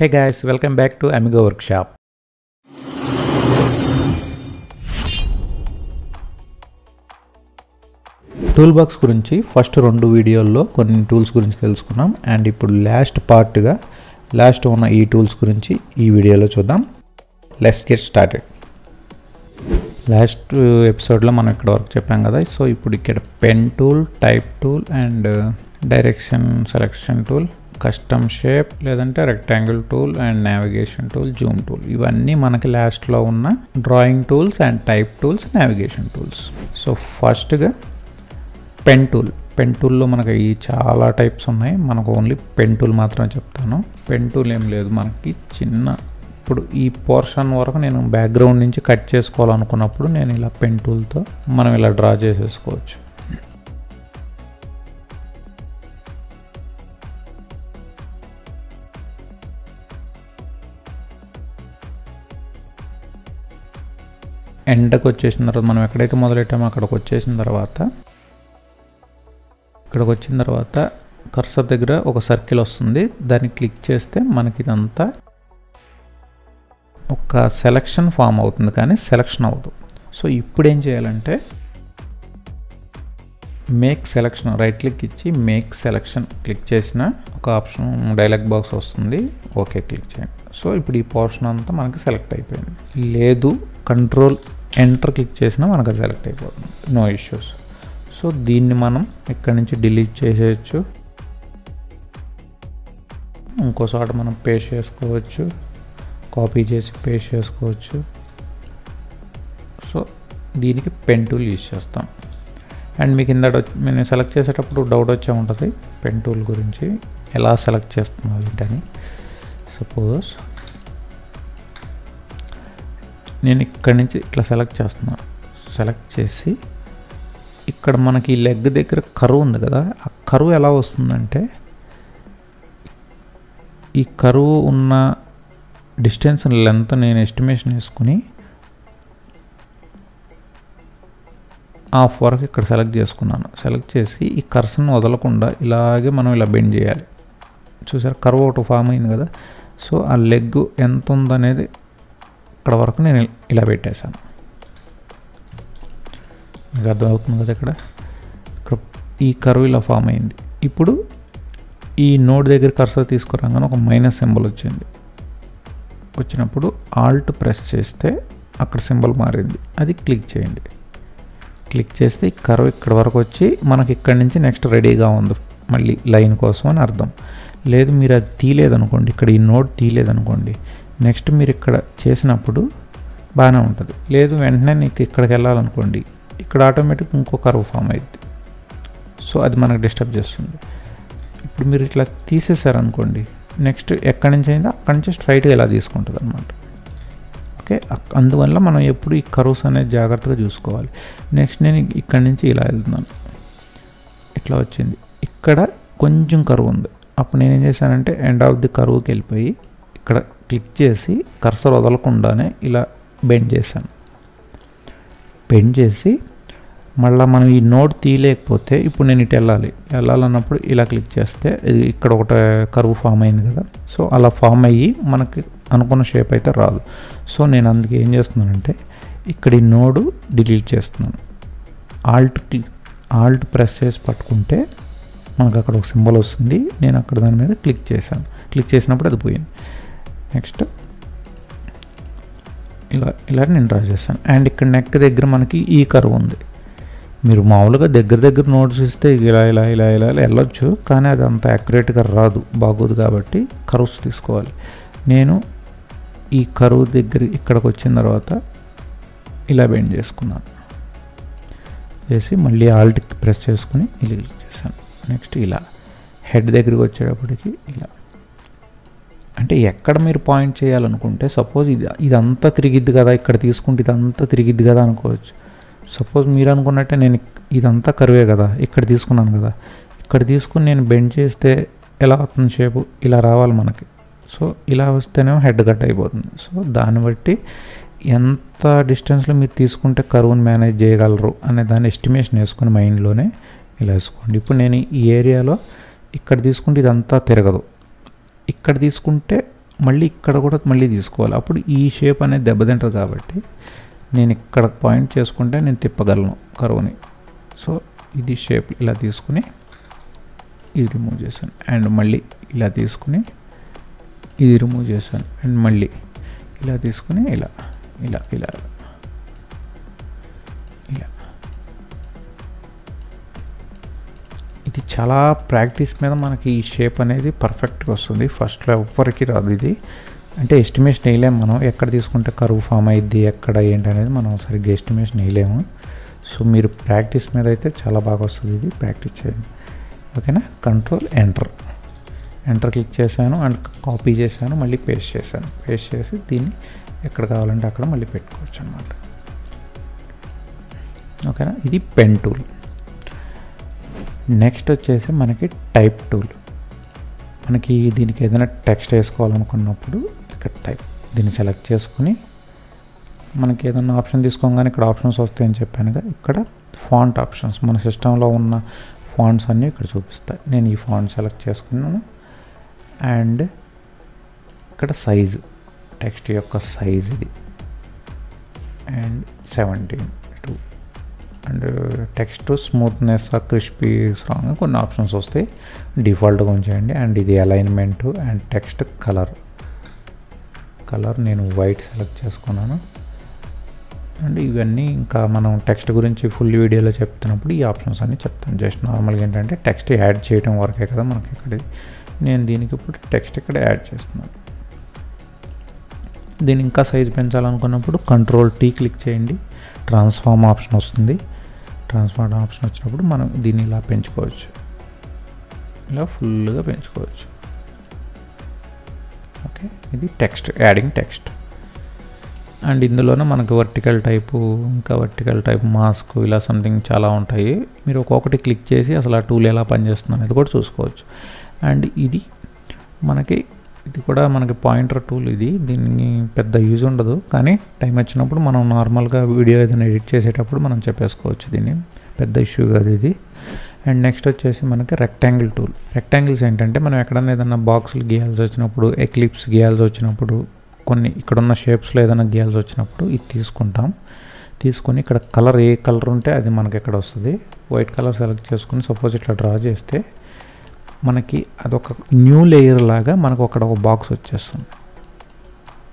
Hey guys, welcome back to Amigo Workshop. Toolbox గురించి first రెండు వీడియోల్లో కొన్ని టూల్స్ గురించి తెలుసుకున్నాం. అండ్ ఇప్పుడు లాస్ట్ పార్ట్గా లాస్ట్ ఉన్న ఈ టూల్స్ గురించి ఈ వీడియోలో చూద్దాం. లెట్స్ గెట్ స్టార్టెడ్ లాస్ట్ ఎపిసోడ్లో మనం ఇక్కడ వరకు చెప్పాం కదా. సో ఇప్పుడు ఇక్కడ pen tool type tool and direction selection tool custom shape లేదంటే rectangle tool and navigation tool zoom tool ఇవన్నీ మనకి లాస్ట్లో ఉన్న drawing tools and type tools navigation tools so ఫస్ట్గా పెన్ టూల్ పెన్ టూల్లో మనకి ఈ చాలా టైప్స్ ఉన్నాయి. మనకు ఓన్లీ పెన్ టూల్ మాత్రమే చెప్తాను. పెన్ టూల్ ఏం లేదు మనకి చిన్న. ఇప్పుడు ఈ పోర్షన్ వరకు నేను బ్యాక్గ్రౌండ్ నుంచి కట్ చేసుకోవాలనుకున్నప్పుడు నేను ఇలా పెన్ టూల్తో మనం ఇలా డ్రా చేసేసుకోవచ్చు. ఎండకు వచ్చేసిన తర్వాత మనం ఎక్కడైతే మొదలెట్టామో అక్కడికి వచ్చేసిన తర్వాత ఇక్కడికి వచ్చిన తర్వాత కర్సర్ దగ్గర ఒక సర్కిల్ వస్తుంది. దాన్ని క్లిక్ చేస్తే మనకి ఇదంతా ఒక సెలక్షన్ ఫామ్ అవుతుంది కానీ సెలక్షన్ అవ్వదు. సో ఇప్పుడు ఏం చేయాలంటే మేక్ సెలక్షన్ రైట్ క్లిక్ ఇచ్చి మేక్ సెలక్షన్ క్లిక్ చేసిన ఒక ఆప్షన్ డైలాగ్ బాక్స్ వస్తుంది. ఓకే క్లిక్ చేయండి. సో ఇప్పుడు ఈ పోర్షన్ అంతా మనకి సెలెక్ట్ అయిపోయింది. లేదు కంట్రోల్ ఎంటర్ క్లిక్ చేసినా మనకు సెలెక్ట్ అయిపోతుంది. నో ఇష్యూస్ సో దీన్ని మనం ఇక్కడ నుంచి డిలీట్ చేసేయచ్చు. ఇంకో చోట మనం పేస్ట్ చేసుకోవచ్చు. కాపీ చేసి పేస్ట్ చేసుకోవచ్చు. సో దీనికి పెన్ టూల్ యూజ్ చేస్తాం. అండ్ మీకు ఇందట నేను సెలెక్ట్ చేసేటప్పుడు డౌట్ వచ్చే ఉంటుంది. పెన్ టూల్ గురించి ఎలా సెలెక్ట్ చేస్తున్నావు ఏంటని. సపోజ్ నేను ఇక్కడి నుంచి ఇట్లా సెలెక్ట్ చేస్తున్నాను సెలెక్ట్ చేసి ఇక్కడ మనకి ఈ లెగ్ దగ్గర కరువు ఉంది కదా ఆ కరువు ఎలా వస్తుందంటే ఈ కరువు ఉన్న డిస్టెన్స్ లెంత్ నేను ఎస్టిమేషన్ వేసుకుని హాఫ్ వరకు ఇక్కడ సెలెక్ట్ చేసుకున్నాను. సెలెక్ట్ చేసి ఈ కర్సన్ వదలకుండా ఇలాగే మనం ఇలా బెండ్ చేయాలి. చూసారు? కరువు ఒకటి ఫామ్ అయింది కదా. సో ఆ లెగ్ ఎంత ఉందనేది ఇక్కడ వరకు నేను ఇలా పెట్టేశాను. మీకు అర్థమవుతుంది కదా ఇక్కడ ఇక్కడ ఈ కరువు ఇలా ఫామ్ అయింది. ఇప్పుడు ఈ నోడ్ దగ్గర కర్సర్ తీసుకురాగానే ఒక మైనస్ సింబల్ వచ్చింది. వచ్చినప్పుడు ఆల్ట్ ప్రెస్ చేస్తే అక్కడ సింబల్ మారింది. అది క్లిక్ చేయండి. క్లిక్ చేస్తే ఈ కర్వ్ ఇక్కడ వరకు వచ్చి మనకి ఇక్కడి నుంచి నెక్స్ట్ రెడీగా ఉంది. మళ్ళీ లైన్ కోసం అని అర్థం. లేదు మీరు అది తీయలేదనుకోండి. ఇక్కడ ఈ నోట్ తీయలేదనుకోండి. నెక్స్ట్ మీరు ఇక్కడ చేసినప్పుడు బాగానే ఉంటుంది. లేదు వెంటనే నీకు ఇక్కడికి వెళ్ళాలనుకోండి ఇక్కడ ఆటోమేటిక్ ఇంకో కర్వ్ ఫామ్ అవుద్ది సో అది మనకు డిస్టర్బ్ చేస్తుంది. ఇప్పుడు మీరు ఇట్లా తీసేసారనుకోండి నెక్స్ట్ ఎక్కడి నుంచి అయిందో అక్కడి నుంచి స్ట్రైట్గా ఇలా తీసుకుంటుంది అనమాట ఓకే అందువల్ల మనం ఎప్పుడు ఈ కరువుస్ అనేది జాగ్రత్తగా చూసుకోవాలి. నెక్స్ట్ నేను ఇక్కడి నుంచి ఇలా వెళ్తున్నాను. ఇట్లా వచ్చింది. ఇక్కడ కొంచెం కరువు ఉంది. అప్పుడు నేను ఏం చేశానంటే ఎండ్ ఆఫ్ ది కరువుకి వెళ్ళిపోయి ఇక్కడ క్లిక్ చేసి కర్సర్ వదలకుండానే ఇలా బెండ్ చేశాను. బెండ్ చేసి మళ్ళీ మనం ఈ నోట్ తీయలేకపోతే ఇప్పుడు నేను ఇటు వెళ్ళాలి. వెళ్ళాలన్నప్పుడు ఇలా క్లిక్ చేస్తే ఇది ఇక్కడ ఒక కరువు ఫామ్ అయింది కదా. సో అలా ఫామ్ అయ్యి మనకి అనుకున్న షేప్ అయితే రాదు. సో నేను అందుకే ఏం చేస్తున్నానంటే ఇక్కడ ఈ నోడు డిలీట్ చేస్తున్నాను. ఆల్ట్ ఆల్ట్ ప్రెస్ చేసి పట్టుకుంటే మనకు అక్కడ ఒక సింబల్ వస్తుంది. నేను అక్కడ దాని మీద క్లిక్ చేశాను. క్లిక్ చేసినప్పుడు అది పోయింది. నెక్స్ట్. ఇలా ఇలా నేను డ్రా చేస్తాను. అండ్ ఇక్కడ నెక్ దగ్గర మనకి ఈ కరువు ఉంది. మీరు మామూలుగా దగ్గర దగ్గర నోట్స్ ఇస్తే ఇలా ఇలా ఇలా ఇలా వెళ్ళొచ్చు. కానీ అది అంత యాక్యురేట్గా రాదు. బాగోదు కాబట్టి కరువుస్ తీసుకోవాలి. నేను ఈ కరువు దగ్గర ఇక్కడికి వచ్చిన తర్వాత ఇలా బెండ్ చేసుకున్నాను. చేసి మళ్ళీ ఆల్ట్ ప్రెస్ చేసుకుని ఇలా చేశాను. నెక్స్ట్ ఇలా. హెడ్ దగ్గరికి వచ్చేటప్పటికి ఇలా. అంటే ఎక్కడ మీరు పాయింట్ చేయాలనుకుంటే సపోజ్ ఇది ఇదంతా తిరిగిద్ది కదా ఇక్కడ తీసుకుంటే ఇదంతా తిరిగిద్ది కదా అనుకోవచ్చు. సపోజ్ మీరు అనుకున్నట్టే నేను ఇదంతా కరువే కదా ఇక్కడ తీసుకున్నాను కదా. ఇక్కడ తీసుకుని నేను బెండ్ చేస్తే ఎలా అవుతుంది షేపు? ఇలా రావాలి మనకి. సో ఇలా వస్తేనేమో హెడ్ కట్ అయిపోతుంది. సో దాన్ని బట్టి ఎంత డిస్టెన్స్లో మీరు తీసుకుంటే కరువును మేనేజ్ చేయగలరు అనే దాన్ని ఎస్టిమేషన్ వేసుకుని మైండ్లోనే ఇలా వేసుకోండి ఇప్పుడు నేను ఈ ఏరియాలో ఇక్కడ తీసుకుంటే ఇదంతా తిరగదు. ఇక్కడ తీసుకుంటే మళ్ళీ ఇక్కడ కూడా మళ్ళీ తీసుకోవాలి. అప్పుడు ఈ షేప్ అనేది దెబ్బతింటుంది కాబట్టి నేను ఇక్కడ పాయింట్ చేసుకుంటే నేను తిప్పగలను కరువుని. సో ఇది షేప్ ఇలా తీసుకుని ఇది రిమూవ్ చేశాను. అండ్ మళ్ళీ ఇలా తీసుకుని ఇది రిమూవ్ చేశాను. అండ్ మళ్ళీ ఇలా తీసుకుని ఇలా ఇలా ఇలా ఇలా. ఇది చాలా ప్రాక్టీస్ మీద మనకి ఈ షేప్ అనేది పర్ఫెక్ట్గా వస్తుంది. ఫస్ట్లో ఎవ్వరికి రాదు ఇది. అంటే ఎస్టిమేషన్ వేయలేము మనం. ఎక్కడ తీసుకుంటే కరువు ఫామ్ అయ్యిద్ది ఎక్కడ ఏంటి అనేది మనం సరిగ్గా ఎస్టిమేషన్ వేయలేము. సో మీరు ప్రాక్టీస్ మీద అయితే చాలా బాగా వస్తుంది ఇది. ప్రాక్టీస్ చేయండి. ఓకేనా? Control enter. ఎంటర్ క్లిక్ చేశాను అండ్ కాపీ చేశాను మళ్ళీ పేస్ట్ చేశాను. పేస్ట్ చేసి దీన్ని ఎక్కడ కావాలంటే అక్కడ మళ్ళీ పెట్టుకోవచ్చు అనమాట ఓకేనా? ఇది పెన్ టూల్. నెక్స్ట్ వచ్చేసి మనకి టైప్ టూల్. మనకి దీనికి ఏదైనా టెక్స్ట్ వేసుకోవాలనుకున్నప్పుడు ఇక్కడ టైప్ దీన్ని సెలెక్ట్ చేసుకుని మనకి ఏదైనా ఆప్షన్ తీసుకోగానే ఇక్కడ ఆప్షన్స్ వస్తాయని చెప్పానుగా. ఇక్కడ ఫాంట్ ఆప్షన్స్. మన సిస్టంలో ఉన్న ఫాంట్స్ అన్నీ ఇక్కడ చూపిస్తాయి. నేను ఈ ఫాంట్ సెలెక్ట్ చేసుకున్నాను. అండ్ ఇక్కడ సైజు టెక్స్ట్ యొక్క సైజ్ ఇది. And seventeen two. And text smoothness crispy strong కొన్ని ఆప్షన్స్ వస్తాయి. డిఫాల్ట్గా ఉంచేయండి. అండ్ ఇది alignment and text colour. Colour నేను వైట్ సెలెక్ట్ చేసుకున్నాను. అండ్ ఇవన్నీ ఇంకా మనం టెక్స్ట్ గురించి ఫుల్ వీడియోలో చెప్తున్నప్పుడు ఈ ఆప్షన్స్ అన్నీ చెప్తాను. జస్ట్ నార్మల్గా ఏంటంటే టెక్స్ట్ యాడ్ చేయడం వరకే కదా మనకి ఇక్కడ నేను దీనికి ఇప్పుడు టెక్స్ట్ ఇక్కడ యాడ్ చేస్తున్నాను. దీన్ని ఇంకా సైజ్ పెంచాలనుకున్నప్పుడు కంట్రోల్ టీ క్లిక్ చేయండి. ట్రాన్స్ఫార్మ్ ఆప్షన్ వస్తుంది. ట్రాన్స్ఫార్మ్ ఆప్షన్ వచ్చినప్పుడు మనం దీన్ని ఇలా పెంచుకోవచ్చు. ఇలా ఫుల్గా పెంచుకోవచ్చు. ఓకే? ఇది టెక్స్ట్ యాడింగ్ టెక్స్ట్ అండ్ ఇందులోనే మనకు వర్టికల్ టైపు ఇంకా వర్టికల్ టైప్ మాస్క్ ఇలా సంథింగ్ చాలా ఉంటాయి. మీరు ఒక్కొక్కటి క్లిక్ చేసి అసలు ఆ టూల్ ఎలా పనిచేస్తుంది అనేది కూడా చూసుకోవచ్చు. అండ్ ఇది మనకి ఇది కూడా మనకి పాయింటర్ టూల్ ఇది. దీన్ని పెద్ద యూజ్ ఉండదు. కానీ టైం వచ్చినప్పుడు మనం నార్మల్గా వీడియో ఏదైనా ఎడిట్ చేసేటప్పుడు మనం చెప్పేసుకోవచ్చు దీన్ని. పెద్ద ఇష్యూ కాదు ఇది. అండ్ నెక్స్ట్ వచ్చేసి మనకి రెక్టాంగిల్ టూల్. రెక్టాంగిల్స్ ఏంటంటే మనం ఎక్కడన్నా ఏదైనా బాక్సులు గీయాల్సి వచ్చినప్పుడు ఎక్లిప్స్ గీయాల్సి వచ్చినప్పుడు కొన్ని ఇక్కడున్న షేప్స్లో ఏదైనా గీయాల్సి వచ్చినప్పుడు ఇది తీసుకుంటాం. తీసుకొని ఇక్కడ కలర్ ఏ కలర్ ఉంటే అది మనకి ఇక్కడ వస్తుంది. వైట్ కలర్ సెలెక్ట్ చేసుకుని సపోజ్ ఇట్లా డ్రా చేస్తే మనకి అదొక న్యూ లేయర్ లాగా మనకు అక్కడ ఒక బాక్స్ వచ్చేస్తుంది.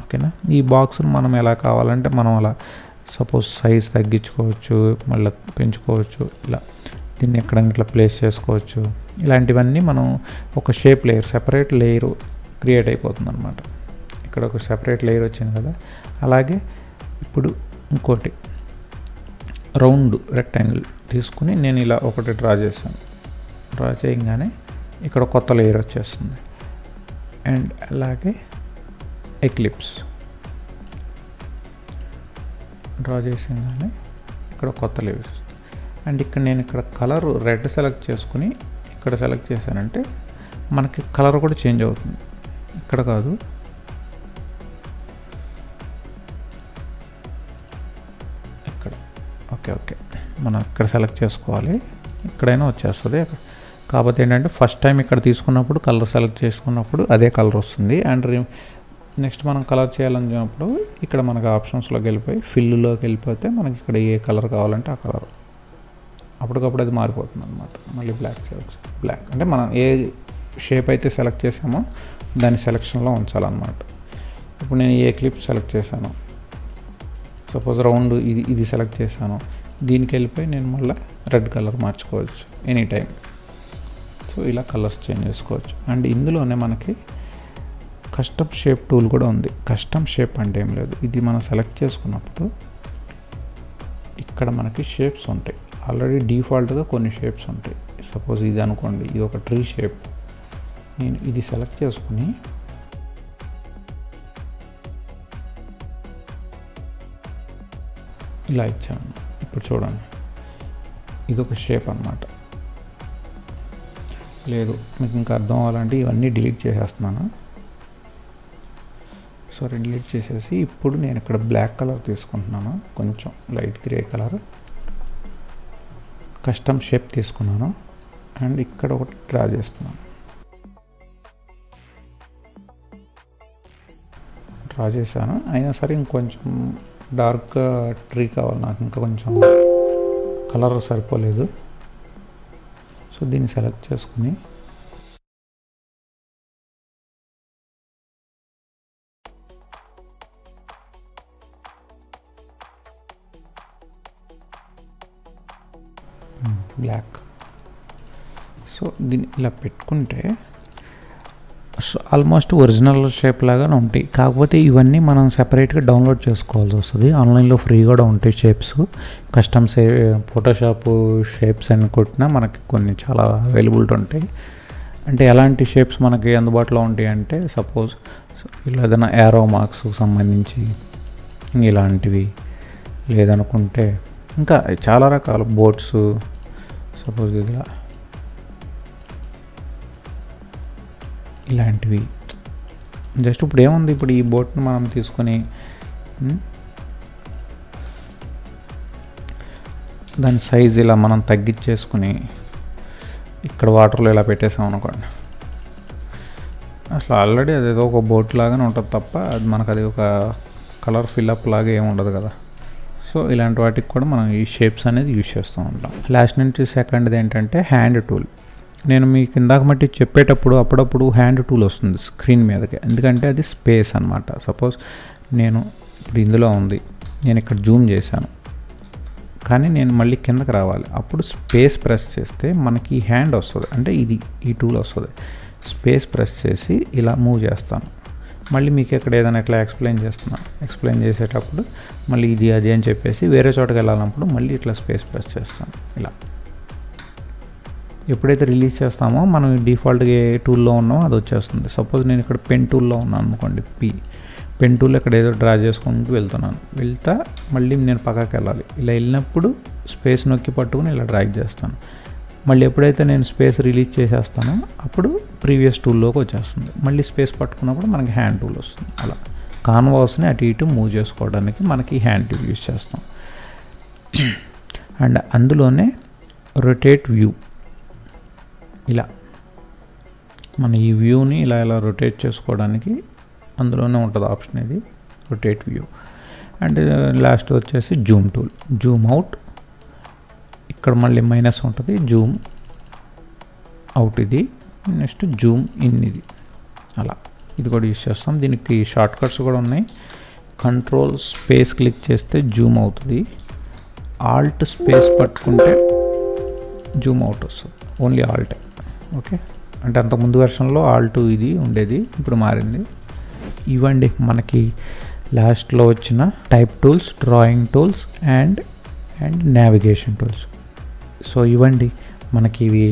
ఓకేనా? ఈ బాక్స్ని మనం ఎలా కావాలంటే మనం అలా సపోజ్ సైజ్ తగ్గించుకోవచ్చు మళ్ళీ పెంచుకోవచ్చు ఇలా దీన్ని ఎక్కడైనా ఇట్లా ప్లేస్ చేసుకోవచ్చు. ఇలాంటివన్నీ మనం ఒక shape layer separate layer create అయిపోతుంది అనమాట ఇక్కడ ఒక సెపరేట్ లేయర్ వచ్చింది కదా? అలాగే ఇప్పుడు ఇంకోటి రౌండ్ రెక్టాంగిల్ తీసుకుని నేను ఇలా ఒకటి డ్రా చేశాను. డ్రా చేయగానే ఇక్కడ కొత్త లేయర్ వచ్చేస్తుంది. అండ్ అలాగే ఎక్లిప్స్ డ్రా చేసిందని ఇక్కడ కొత్త లేయర్స్ వస్తుంది. అండ్ ఇక్కడ నేను ఇక్కడ కలర్ రెడ్ సెలెక్ట్ చేసుకుని ఇక్కడ సెలెక్ట్ చేశానంటే మనకి కలర్ కూడా చేంజ్ అవుతుంది. ఇక్కడ కాదు. ఇక్కడ. ఓకే ఓకే మనం ఇక్కడ సెలెక్ట్ చేసుకోవాలి. ఇక్కడైనా వచ్చేస్తుంది. అక్కడ కాకపోతే ఏంటంటే ఫస్ట్ టైం ఇక్కడ తీసుకున్నప్పుడు కలర్ సెలెక్ట్ చేసుకున్నప్పుడు అదే కలర్ వస్తుంది. అండ్ నెక్స్ట్ మనం కలర్ చేయాలనుకున్నప్పుడు ఇక్కడ మనకు ఆప్షన్స్లోకి వెళ్ళిపోయి ఫిల్లులోకి వెళ్ళిపోతే మనకి ఇక్కడ ఏ కలర్ కావాలంటే ఆ కలర్ అప్పటికప్పుడు అది మారిపోతుంది అనమాట మళ్ళీ బ్లాక్ సెలెక్ట్ బ్లాక్ అంటే మనం ఏ షేప్ అయితే సెలెక్ట్ చేసామో దాని సెలెక్షన్లో ఉంచాలన్నమాట. ఇప్పుడు నేను ఏ క్లిప్ సెలెక్ట్ చేశాను సపోజ్ రౌండ్ ఇది ఇది సెలెక్ట్ చేశాను దీనికి వెళ్ళిపోయి నేను మళ్ళీ రెడ్ కలర్ మార్చుకోవచ్చు ఎనీ టైం సో ఇలా కలర్స్ చేంజ్ చేసుకోవచ్చు. అండ్ ఇందులోనే మనకి కస్టమ్ షేప్ టూల్ కూడా ఉంది. కస్టమ్ షేప్ అంటే ఏం లేదు. ఇది మనం సెలెక్ట్ చేసుకున్నప్పుడు ఇక్కడ మనకి షేప్స్ ఉంటాయి. ఆల్రెడీ డిఫాల్ట్గా కొన్ని షేప్స్ ఉంటాయి. సపోజ్ ఇది అనుకోండి ఇది ఒక ట్రీ షేప్ నేను ఇది సెలెక్ట్ చేసుకుని ఇలా ఇచ్చాను. ఇప్పుడు చూడండి. ఇది ఒక షేప్ అనమాట లేదు మీకు ఇంకా అర్థం అవ్వాలంటే ఇవన్నీ డిలీట్ చేసేస్తున్నాను. సారీ డిలీట్ చేసేసి ఇప్పుడు నేను ఇక్కడ బ్లాక్ కలర్ తీసుకుంటున్నాను కొంచెం light grey colour. Custom shape తీసుకున్నాను అండ్ ఇక్కడ ఒకటి డ్రా చేస్తున్నాను. డ్రా చేశాను అయినా సరే ఇంకొంచెం డార్క్ ట్రీ కావాలి నాకు ఇంకా కొంచెం కలర్ సరిపోలేదు. సో దీన్ని సెలెక్ట్ చేసుకుని బ్లాక్ సో దీన్ని ఇలా పెట్టుకుంటే ఆల్మోస్ట్ ఒరిజినల్ షేప్ లాగానే ఉంటాయి. కాకపోతే ఇవన్నీ మనం సెపరేట్గా డౌన్లోడ్ చేసుకోవాల్సి వస్తుంది. ఆన్లైన్లో ఫ్రీ కూడా ఉంటాయి shapes custom say Photoshop shapes అని కొట్టినా మనకి కొన్ని చాలా అవైలబిలిటీ ఉంటాయి. అంటే ఎలాంటి షేప్స్ మనకి అందుబాటులో ఉంటాయి అంటే సపోజ్ ఇలా ఏదైనా యారో మార్క్స్ సంబంధించి ఇలాంటివి లేదనుకుంటే ఇంకా చాలా రకాల బోట్స్ సపోజ్ ఇలా ఇలాంటివి జస్ట్ ఇప్పుడు ఏముంది? ఇప్పుడు ఈ బోట్ని మనం తీసుకొని దాని సైజ్ ఇలా మనం తగ్గించేసుకుని ఇక్కడ వాటర్లో ఇలా పెట్టేసాం అనుకోండి. అసలు ఆల్రెడీ అదేదో ఒక బోట్ లాగానే ఉంటుంది తప్ప అది మనకు అది ఒక కలర్ ఫిల్అప్ లాగా ఏమి ఉండదు కదా. సో ఇలాంటి వాటికి కూడా మనం ఈ షేప్స్ అనేది యూజ్ చేస్తూ ఉంటాం. లాస్ట్ నుంచి సెకండ్ది ఏంటంటే హ్యాండ్ టూల్. నేను మీకు ఇందాక మట్టి చెప్పేటప్పుడు అప్పుడప్పుడు హ్యాండ్ టూల్ వస్తుంది స్క్రీన్ మీదకి. ఎందుకంటే అది స్పేస్ అనమాట సపోజ్ నేను ఇప్పుడు ఇందులో ఉంది. నేను ఇక్కడ జూమ్ చేశాను. కానీ నేను మళ్ళీ కిందకి రావాలి. అప్పుడు స్పేస్ ప్రెస్ చేస్తే మనకి హ్యాండ్ వస్తుంది. అంటే ఇది ఈ టూల్ వస్తుంది. స్పేస్ ప్రెస్ చేసి ఇలా మూవ్ చేస్తాను. మళ్ళీ మీకు ఎక్కడ ఏదైనా ఇట్లా ఎక్స్ప్లెయిన్ చేస్తున్నాను ఎక్స్ప్లెయిన్ చేసేటప్పుడు మళ్ళీ ఇది అది అని చెప్పేసి వేరే చోటకి వెళ్ళాలన్నప్పుడు మళ్ళీ ఇట్లా స్పేస్ ప్రెస్ చేస్తాను. ఇలా. ఎప్పుడైతే రిలీజ్ చేస్తామో మనం డిఫాల్ట్గా ఏ టూల్లో ఉన్నామో అది వచ్చేస్తుంది. సపోజ్ నేను ఇక్కడ పెన్ టూల్లో ఉన్నాను అనుకోండి పి పెన్ టూల్ ఇక్కడ ఏదో డ్రా చేసుకుంటూ వెళ్తున్నాను. వెళ్తా మళ్ళీ నేను పక్కకి వెళ్ళాలి. ఇలా వెళ్ళినప్పుడు స్పేస్ నొక్కి పట్టుకుని ఇలా డ్రాగ్ చేస్తాను. మళ్ళీ ఎప్పుడైతే నేను స్పేస్ రిలీజ్ చేసేస్తానో అప్పుడు ప్రీవియస్ టూల్లోకి వచ్చేస్తుంది. మళ్ళీ స్పేస్ పట్టుకున్నప్పుడు మనకి హ్యాండ్ టూల్ వస్తుంది. అలా. కాన్వాస్ని అటు ఇటు మూవ్ చేసుకోవడానికి మనకి హ్యాండ్ టూల్ యూజ్ చేస్తాం. అండ్ అందులోనే రొటేట్ వ్యూ. ఇలా. మన ఈ వ్యూని ఇలా ఇలా రొటేట్ చేసుకోవడానికి అందులోనే ఉంటుంది ఆప్షన్ ఇది రొటేట్ వ్యూ అండ్ లాస్ట్ వచ్చేసి జూమ్ టూల్ జూమ్ అవుట్ ఇక్కడ మళ్ళీ మైనస్ ఉంటుంది జూమ్ అవుట్ ఇది నెక్స్ట్ జూమ్ ఇన్ ఇది. అలా. ఇది కూడా యూస్ చేస్తాం. దీనికి షార్ట్ కట్స్ కూడా ఉన్నాయి. కంట్రోల్ స్పేస్ క్లిక్ చేస్తే జూమ్ అవుతుంది. ఆల్ట్ స్పేస్ పట్టుకుంటే జూమ్ అవుట్ వస్తుంది. Only alt okay. అంటే అంత ముందు వెర్షన్లో ఆల్ట్ ఇది ఉండేది ఇప్పుడు మారింది. ఇవ్వండి మనకి లాస్ట్లో వచ్చిన type tools drawing tools and and navigation tools so ఇవ్వండి మనకి ఇవి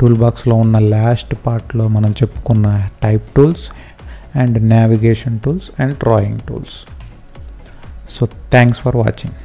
టూల్ బాక్స్లో ఉన్న లాస్ట్ పార్ట్లో మనం చెప్పుకున్న type tools and navigation tools and drawing tools so thanks for watching